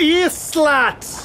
Islat!